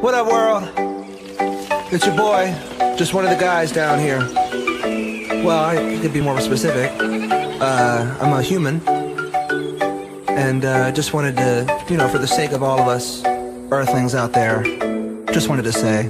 What up, world? It's your boy, just one of the guys down here. Well, I could be more specific. Uh, I'm a human. And uh, just wanted to, you know, for the sake of all of us earthlings out there, just wanted to say.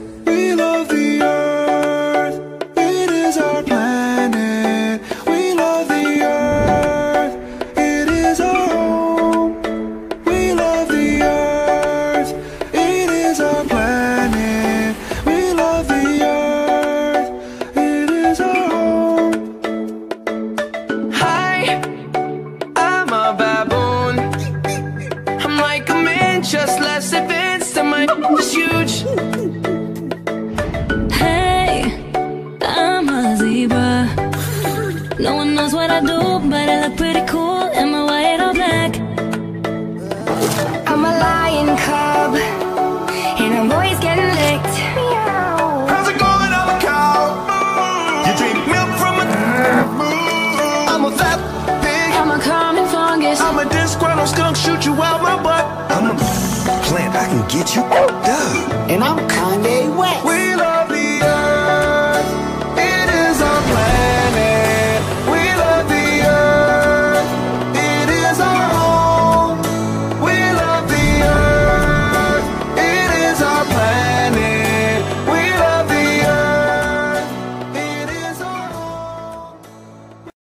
I'm a zebra. No one knows what I do, but I look pretty cool in my white or black. I'm a lion cub, and I'm always getting licked. How's it going? I'm a cow. You drink milk from a. I'm a fat pig. I'm a common fungus. I'm a disgruntled skunk, shoot you out my butt. I'm a plant, I can get you. Duh. And I'm Kanye West. We